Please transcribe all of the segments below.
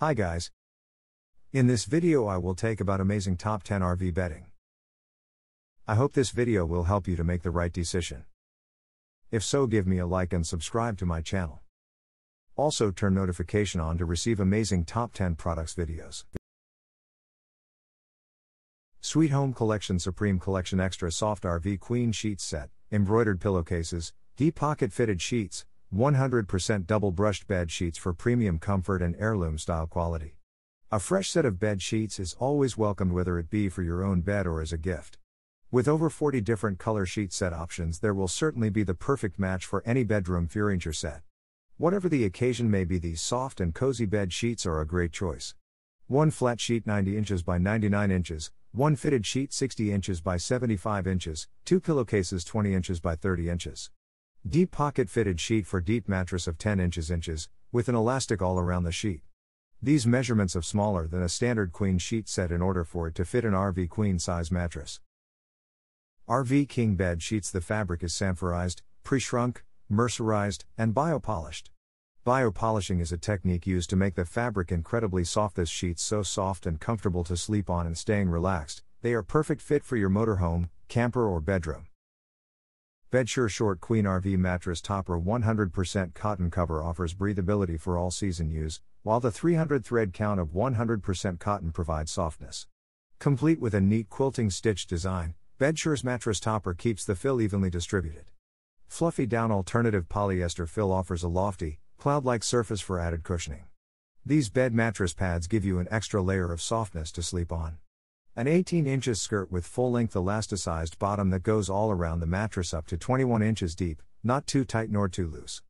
Hi guys. In this video I will take about amazing top 10 RV bedding. I hope this video will help you to make the right decision. If so give me a like and subscribe to my channel. Also turn notification on to receive amazing top 10 products videos. Sweet Home Collection Supreme Collection Extra Soft RV Queen Sheets Set, embroidered pillowcases, deep pocket fitted sheets, 100% double brushed bed sheets for premium comfort and heirloom style quality. A fresh set of bed sheets is always welcomed whether it be for your own bed or as a gift. With over 40 different color sheet set options, there will certainly be the perfect match for any bedroom furniture set. Whatever the occasion may be, these soft and cozy bed sheets are a great choice. One flat sheet 90 inches by 99 inches, one fitted sheet 60 inches by 75 inches, two pillowcases 20 inches by 30 inches. Deep pocket fitted sheet for deep mattress of 10 inches inches, with an elastic all around the sheet. These measurements of smaller than a standard queen sheet set in order for it to fit an RV queen size mattress. RV King bed sheets The fabric is sanforized, pre-shrunk, mercerized, and biopolished. Biopolishing is a technique used to make the fabric incredibly soft. This sheets so soft and comfortable to sleep on and staying relaxed. They are perfect fit for your motorhome, camper or bedroom. Bedsure Short Queen RV Mattress Topper 100% cotton cover offers breathability for all season use, while the 300 thread count of 100% cotton provides softness. Complete with a neat quilting stitch design, Bedsure's mattress topper keeps the fill evenly distributed. Fluffy down alternative polyester fill offers a lofty, cloud like surface for added cushioning. These bed mattress pads give you an extra layer of softness to sleep on. An 18 inches skirt with full length elasticized bottom that goes all around the mattress up to 21 inches deep, not too tight nor too loose.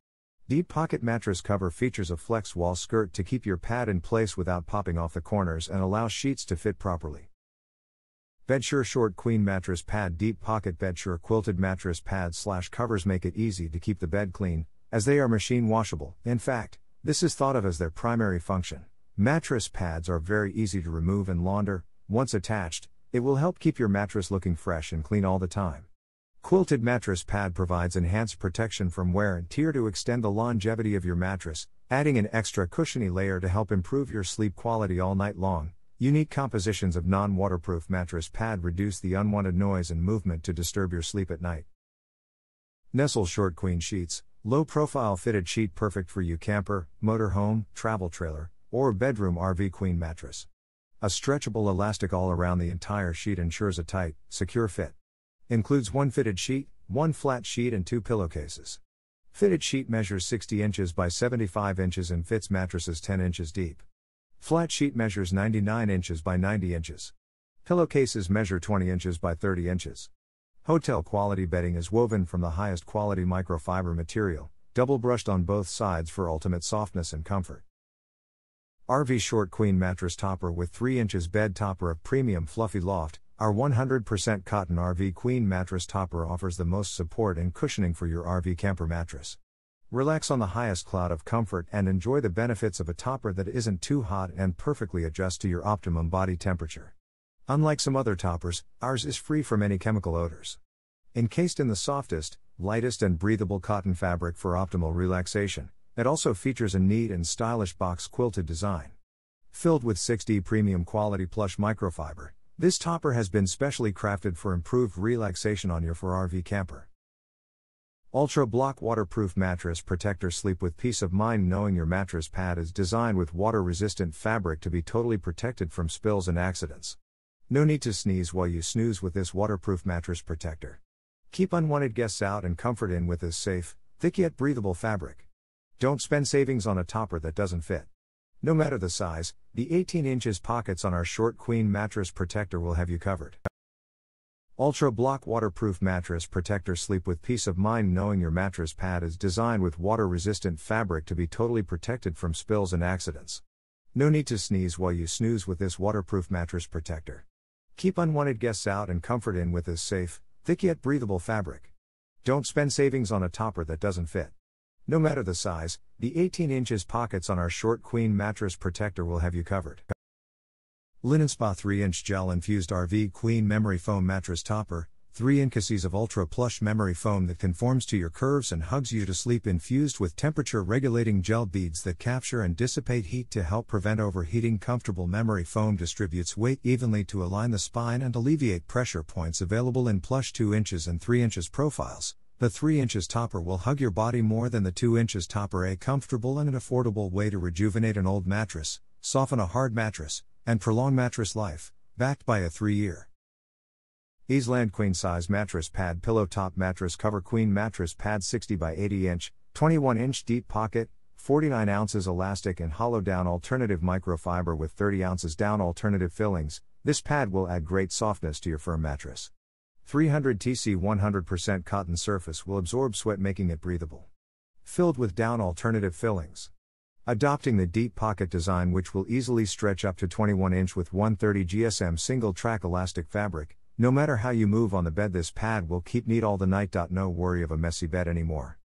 Deep pocket mattress cover features a flex wall skirt to keep your pad in place without popping off the corners and allows sheets to fit properly. Bedsure Short Queen Mattress Pad Deep Pocket Bedsure Quilted Mattress Pads slash covers make it easy to keep the bed clean, as they are machine washable. In fact, this is thought of as their primary function. Mattress pads are very easy to remove and launder, once attached, it will help keep your mattress looking fresh and clean all the time. Quilted mattress pad provides enhanced protection from wear and tear to extend the longevity of your mattress, adding an extra cushiony layer to help improve your sleep quality all night long. Unique compositions of non waterproof mattress pad reduce the unwanted noise and movement to disturb your sleep at night. Nestl Short Queen Sheets, low profile fitted sheet perfect for you camper, motorhome, travel trailer, or bedroom RV queen mattress. A stretchable elastic all around the entire sheet ensures a tight, secure fit. Includes one fitted sheet, one flat sheet, and two pillowcases. Fitted sheet measures 60 inches by 75 inches and fits mattresses 10 inches deep. Flat sheet measures 99 inches by 90 inches. Pillowcases measure 20 inches by 30 inches. Hotel quality bedding is woven from the highest quality microfiber material, double brushed on both sides for ultimate softness and comfort. RV Short Queen Mattress Topper with 3 inches bed topper of premium fluffy loft. Our 100% cotton RV Queen mattress topper offers the most support and cushioning for your RV camper mattress. Relax on the highest cloud of comfort and enjoy the benefits of a topper that isn't too hot and perfectly adjusts to your optimum body temperature. Unlike some other toppers, ours is free from any chemical odors. Encased in the softest, lightest, and breathable cotton fabric for optimal relaxation, it also features a neat and stylish box quilted design. Filled with 6D premium quality plush microfiber, this topper has been specially crafted for improved relaxation on your for RV camper. UltraBlock Waterproof Mattress Protector Sleep with peace of mind knowing your mattress pad is designed with water resistant fabric to be totally protected from spills and accidents. No need to sneeze while you snooze with this waterproof mattress protector. Keep unwanted guests out and comfort in with this safe, thick yet breathable fabric. Don't spend savings on a topper that doesn't fit. No matter the size, the 18 inches pockets on our short queen mattress protector will have you covered. UltraBlock Waterproof Mattress Protector Sleep with peace of mind knowing your mattress pad is designed with water resistant fabric to be totally protected from spills and accidents. No need to sneeze while you snooze with this waterproof mattress protector. Keep unwanted guests out and comfort in with this safe, thick yet breathable fabric. Don't spend savings on a topper that doesn't fit. No matter the size, the 18 inches pockets on our short queen mattress protector will have you covered. Linenspa 3 inch gel infused RV Queen Memory Foam Mattress Topper. 3 inches of ultra plush memory foam that conforms to your curves and hugs you to sleep infused with temperature regulating gel beads that capture and dissipate heat to help prevent overheating. Comfortable memory foam distributes weight evenly to align the spine and alleviate pressure points available in plush 2 inches and 3 inches profiles. The 3 inches topper will hug your body more than the 2 inches topper. A comfortable and an affordable way to rejuvenate an old mattress, soften a hard mattress, and prolong mattress life, backed by a 3 year Easeland Queen Size Mattress Pad Pillow Top Mattress Cover Queen Mattress Pad 60 by 80 inch, 21 inch deep pocket, 49 ounces elastic and hollow down alternative microfiber with 30 ounces down alternative fillings. This pad will add great softness to your firm mattress. 300 TC 100% cotton surface will absorb sweat making it breathable. Filled with down alternative fillings. Adopting the deep pocket design which will easily stretch up to 21 inch with 130 GSM single track elastic fabric, no matter how you move on the bed, this pad will keep neat all the night. No worry of a messy bed anymore.